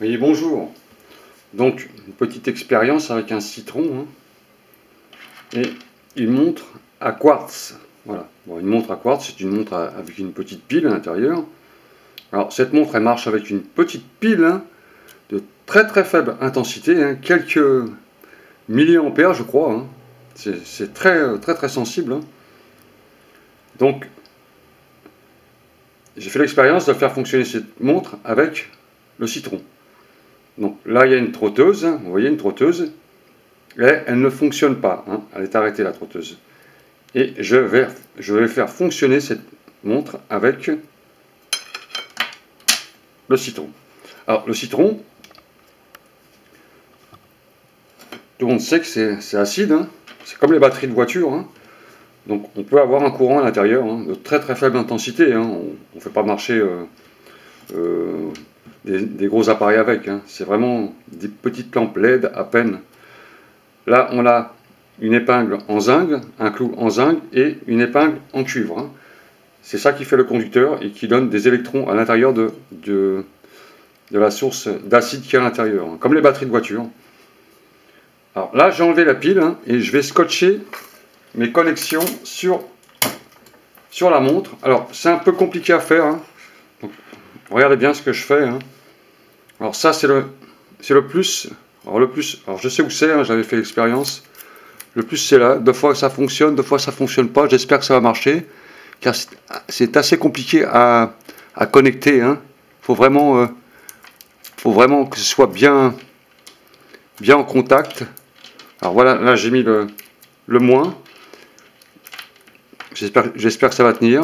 Oui, bonjour. Donc, une petite expérience avec un citron. hein. Et il montre à quartz. Voilà. Bon, une montre à quartz, c'est une montre avec une petite pile à l'intérieur. Alors, cette montre, elle marche avec une petite pile hein, de très très faible intensité, hein, quelques milliampères, je crois. C'est très très très sensible. Donc, j'ai fait l'expérience de faire fonctionner cette montre avec le citron. Donc là, il y a une trotteuse, hein, vous voyez une trotteuse, et elle ne fonctionne pas, hein, elle est arrêtée la trotteuse. Et je vais, faire fonctionner cette montre avec le citron. Alors le citron, tout le monde sait que c'est acide, hein, c'est comme les batteries de voiture, donc on peut avoir un courant à l'intérieur de très très faible intensité, on ne fait pas marcher... euh, euh, des, gros appareils avec. hein. C'est vraiment des petites lampes LED à peine. Là, on a une épingle en zinc, un clou en zinc et une épingle en cuivre. hein. C'est ça qui fait le conducteur et qui donne des électrons à l'intérieur de, la source d'acide qui est à l'intérieur, hein, comme les batteries de voiture. Alors là, j'ai enlevé la pile et je vais scotcher mes connexions sur, sur la montre. Alors, c'est un peu compliqué à faire. regardez bien ce que je fais. Hein. Alors ça, c'est le, le plus. Alors le plus, alors je sais où c'est, hein, j'avais fait l'expérience. Le plus, c'est là. Deux fois, ça fonctionne, deux fois, ça fonctionne pas. J'espère que ça va marcher, car c'est- assez compliqué à, à connecter. Il faut vraiment, euh, faut vraiment que ce soit bien, bien en contact. Alors voilà, là j'ai mis le, le moins. J'espère que ça va tenir.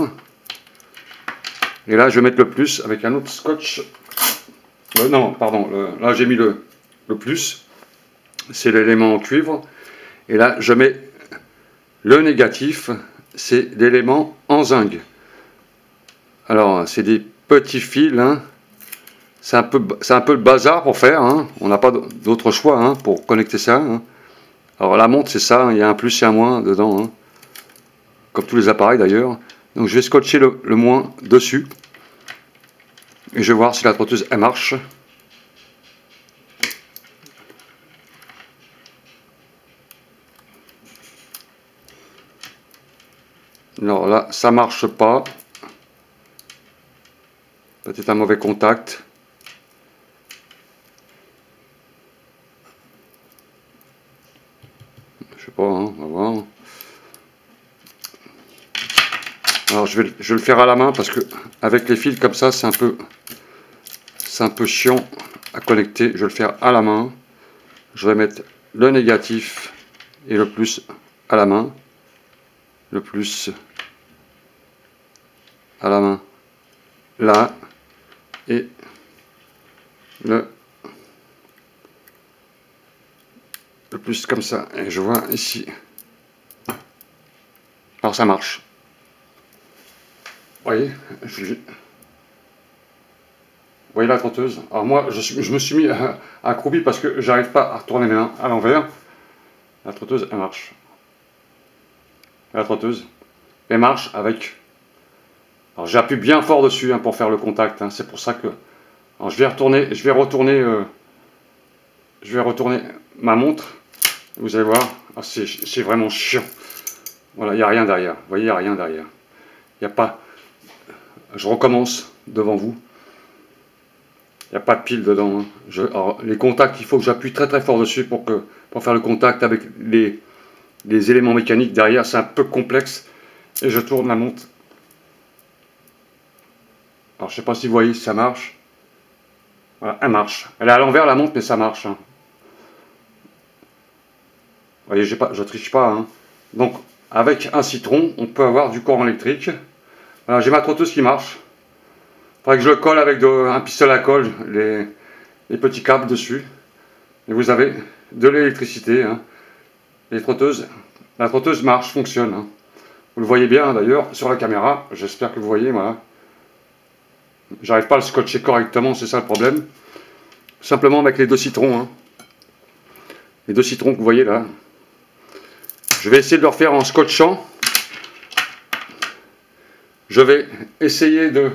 Et là, je vais mettre le plus avec un autre scotch. Euh, non, pardon. là, j'ai mis le, plus. C'est l'élément en cuivre. Et là, je mets le négatif. C'est l'élément en zinc. Alors, c'est des petits fils. hein. C'est un, peu, un peu le bazar pour faire. hein. On n'a pas d'autre choix hein, pour connecter ça. Alors, la montre, c'est ça. Il y a un plus et un moins dedans. Comme tous les appareils d'ailleurs. Donc, je vais scotcher le moins dessus. Je vais voir si la trotteuse marche. Alors là, ça marche pas. Peut-être un mauvais contact. Je sais pas, hein, on va voir. Alors je je vais le faire à la main parce que avec les fils comme ça, c'est un peu, c'est un peu chiant à connecter. Je vais le faire à la main. Je vais mettre le négatif et le plus à la main. Le plus à la main là et le plus comme ça. Et je vois ici. Alors ça marche. Vous voyez, voyez la trotteuse Alors moi, je, me suis mis à- accroupi parce que j'arrive pas à retourner mes mains à l'envers. La trotteuse, elle marche. La trotteuse, elle marche avec... Alors j'appuie bien fort dessus hein, pour faire le contact. hein. C'est pour ça que... Alors je vais retourner, je vais retourner... euh, je vais retourner ma montre. Vous allez voir, Ah, c'est vraiment chiant. Voilà, il n'y a rien derrière. Vous voyez, il n'y a rien derrière. Il n'y a pas... Je recommence devant vous. N'y a pas de pile dedans. hein. Je- les contacts, il faut que j'appuie très très fort dessus pour, que, pour faire le contact avec les, les éléments mécaniques derrière. C'est un peu complexe. Et je tourne la montre. Alors je sais pas si vous voyez ça marche. Voilà, elle marche. Elle est à l'envers la montre, mais ça marche. hein. Vous voyez, pas, je triche pas. hein. Donc avec un citron, on peut avoir du courant électrique. Voilà, j'ai ma trotteuse qui marche. Faudrait que je le colle avec un pistolet à colle, les, les petits câbles dessus. Et vous avez de l'électricité. hein. Les trotteuses, la trotteuse marche, fonctionne. hein. Vous le voyez bien d'ailleurs sur la caméra. J'espère que vous voyez, voilà. J'arrive pas à le scotcher correctement, c'est ça le problème. Simplement avec les deux citrons. hein. Les deux citrons que vous voyez là. Je vais essayer de le refaire en scotchant. Je vais essayer de,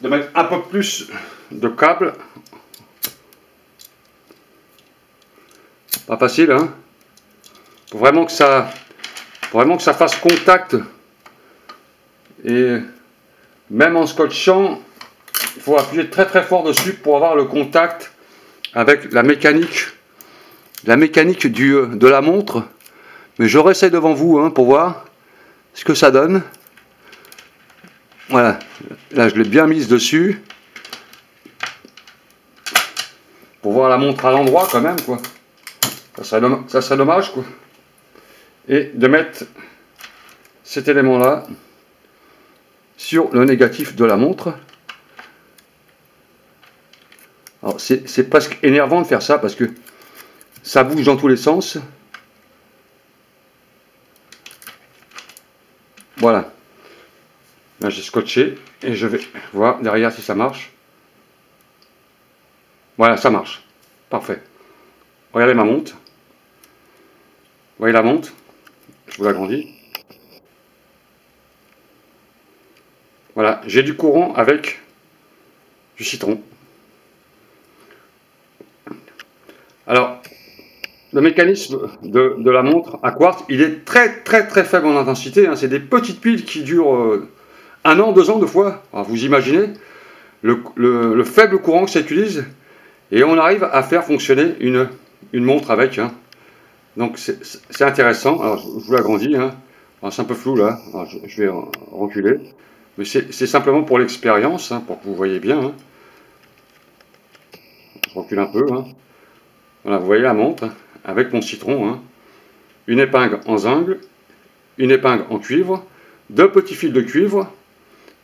de mettre un peu plus de câble. Pas facile, hein Pour vraiment que ça, vraiment que ça fasse contact. Et même en scotchant, il faut appuyer très très fort dessus pour avoir le contact avec la mécanique, la mécanique du, de la montre. Mais je réessaye devant vous hein, pour voir ce que ça donne. Voilà, là je l'ai bien mise dessus. Pour voir la montre à l'endroit quand même, quoi. Ça serait, dommage, quoi. Et de mettre cet élément-là sur le négatif de la montre. Alors c'est presque énervant de faire ça parce que ça bouge dans tous les sens. Voilà. Là, j'ai scotché et je vais voir derrière si ça marche. Voilà, ça marche. Parfait. Regardez ma montre. Vous voyez la montre Je vous l'agrandis. Voilà, j'ai du courant avec du citron. Alors, le mécanisme de, la montre à quartz, il est très très très faible en intensité. Hein. C'est des petites piles qui durent euh, un an, deux ans de fois. vous imaginez le, faible courant que ça utilise et on arrive à faire fonctionner une, montre avec. Hein. Donc c'est intéressant. Je vous l'agrandis. Hein. C'est un peu flou là. je, vais reculer. Mais c'est simplement pour l'expérience, hein, pour que vous voyez bien. Je recule un peu. Voilà, vous voyez la montre avec mon citron. Une épingle en zinc, une épingle en cuivre, deux petits fils de cuivre,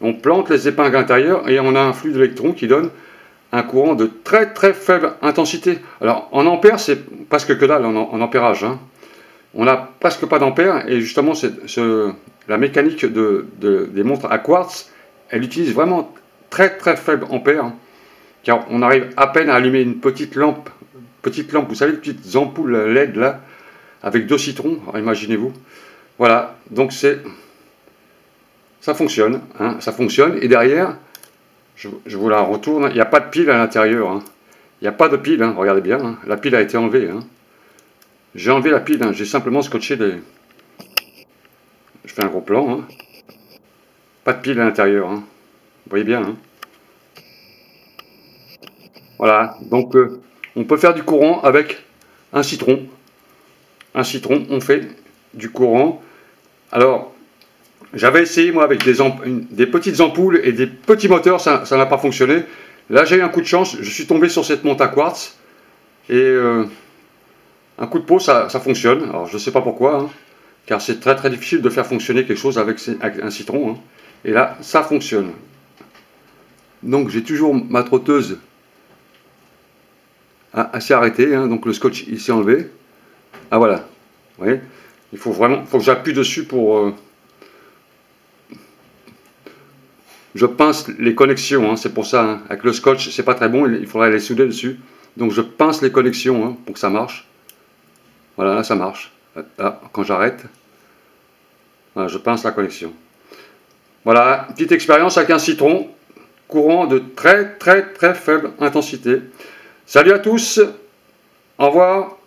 on plante les épingles intérieures et on a un flux d'électrons qui donne un courant de très très faible intensité. Alors en ampères, c'est presque que dalle en, ampérage. Hein. On n'a presque pas d'ampères et justement la mécanique des montres à quartz, elle utilise vraiment très très faible ampère car on arrive à peine à allumer une petite lampe, petite lampe, vous savez, les petites ampoules LED là, avec deux citrons, imaginez-vous. Voilà, donc c'est ça fonctionne, hein, ça fonctionne. Et derrière, je, vous la retourne, il n'y a pas de pile à l'intérieur. Hein. Il n'y a pas de pile, hein, regardez bien, la pile a été enlevée. J'ai enlevé la pile, j'ai simplement scotché des... Je fais un gros plan. Pas de pile à l'intérieur. Vous voyez bien. Voilà, donc euh, on peut faire du courant avec un citron. Un citron, on fait du courant. Alors, j'avais essayé, moi, avec des, petites ampoules et des petits moteurs, ça n'a pas fonctionné. Là, j'ai eu un coup de chance, je suis tombé sur cette montre à quartz, et euh, un coup de peau, ça, fonctionne. Alors, je ne sais pas pourquoi, hein, car c'est très très difficile de faire fonctionner quelque chose avec, un citron. Hein. Et là, ça fonctionne. Donc, j'ai toujours ma trotteuse assez arrêtée, hein. donc le scotch, il s'est enlevé. Ah, voilà. Vous voyez? Il faut vraiment faut que j'appuie dessus pour... Euh, Je pince les connexions, hein, c'est pour ça. Hein. Avec le scotch, c'est pas très bon, il faudrait les souder dessus. Donc je pince les connexions hein, pour que ça marche. Voilà, là ça marche. Quand j'arrête, je pince la connexion. Voilà, petite expérience avec un citron, courant de très très très faible intensité. Salut à tous, au revoir.